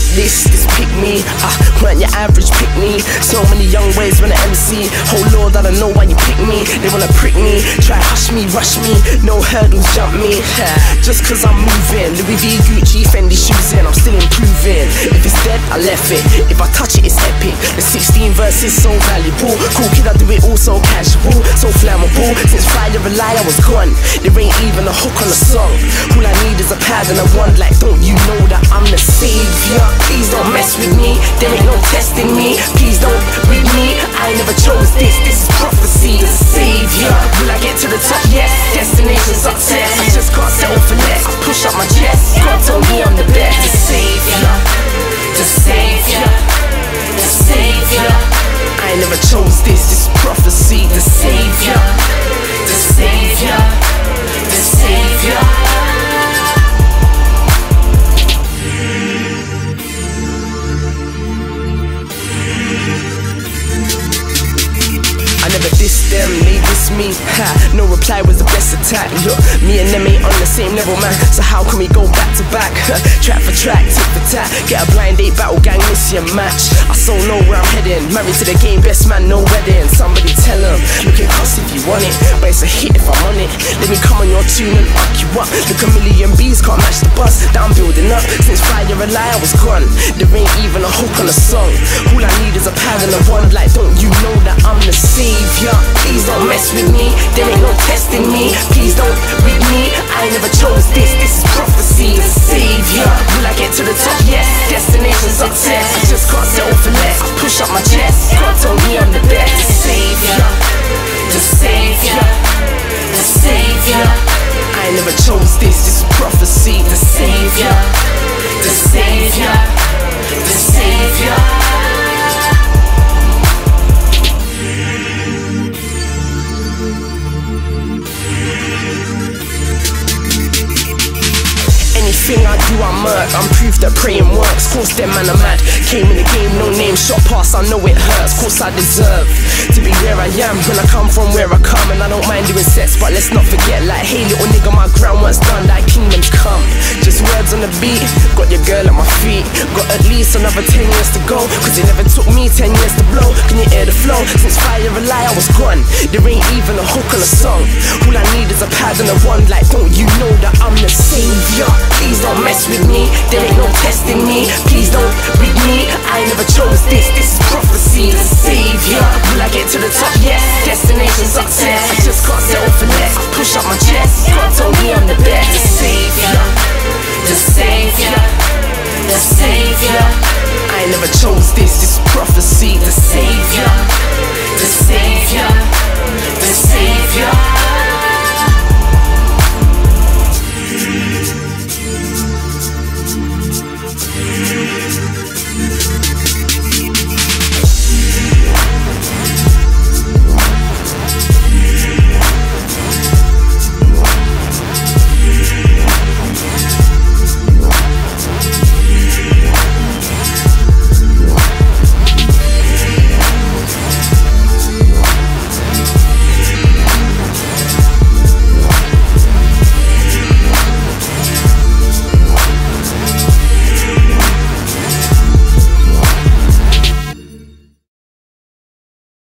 pick this, this pick me. Ah, weren't your average pick me. So many young ways when I MC. Oh Lord, I don't know why you pick me. They wanna prick me, try hush me, rush me. No hurdles, jump me. Just cause I'm moving. Louis V, Gucci, Fendi shoes in. I'm still improving. If I left it. If I touch it, it's epic. The 16 verses so valuable. Cool kid, I do it all so casual, so flammable. Since Fire and Lie, I was gone. There ain't even a hook on the song. All I need is a pad and a wand. Like, don't you know that I'm the savior? Please don't mess with me. There ain't no testing me. Please don't read me. I never chose this. Me. Ha, no reply was the best attack. Look, me and them ain't on the same level, man. So how can we go back to back? track for track, tit for tat. Get a blind date, battle gang, miss your match. I so know where I'm heading. Married to the game, best man, no wedding. Somebody tell him, at us if you want it. But it's a hit if I'm on it. Let me come your tune and fuck you up. The a million bees can't match the bus that I'm building up. Since Fire and Lie, I was gone. There ain't even a hook on a song. All I need is a and a wand. Like, don't you know that I'm the savior? Please don't mess with me. There ain't no testing me. Please don't read me. I never chose this. This is prophecy. The savior. Will I get to the top? Yes. Destination success. I just can't settle for less. I push up my Anything I do, I murk. I'm proof that praying works. Course them man are mad. Came in the game, no name, shot past. I know it hurts. Course I deserve to be where I am. When I come from where I come, and I don't mind doing sets, but let's not forget, like, hey little nigga, my groundwork's done. That kingdom's come. Just words on the beat. Got your girl at my feet. Got at least another ten years to go. Cause it never took me ten years to blow. Can you hear the flow? Since Fire and Lie, I was gone. There ain't even a hook on a song. All I need is a pad and a wand. Like, don't you know that don't mess with me. There ain't no testing me. Please don't read me. I never chose this. This is prophecy. The savior. Will I get to the